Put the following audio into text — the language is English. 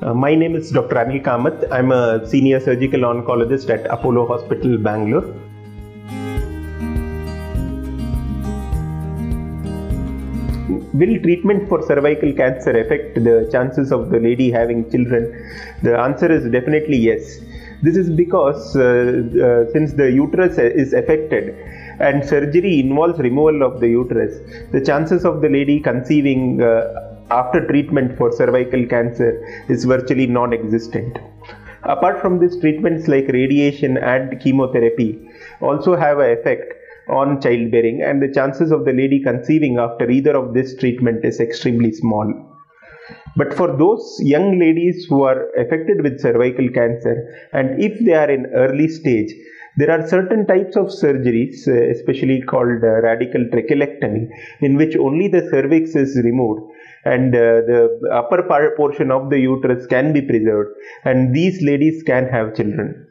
Uh, my name is Dr. Anil Kamath. I'm a senior surgical oncologist at Apollo Hospital, Bangalore. Will treatment for cervical cancer affect the chances of the lady having children? The answer is definitely yes. This is because uh, uh, since the uterus is affected and surgery involves removal of the uterus, the chances of the lady conceiving uh, after treatment for cervical cancer is virtually non existent. Apart from this, treatments like radiation and chemotherapy also have an effect on childbearing, and the chances of the lady conceiving after either of this treatment is extremely small. But for those young ladies who are affected with cervical cancer, and if they are in early stage, there are certain types of surgeries, uh, especially called uh, radical trachelectomy, in which only the cervix is removed and uh, the upper part portion of the uterus can be preserved, and these ladies can have children.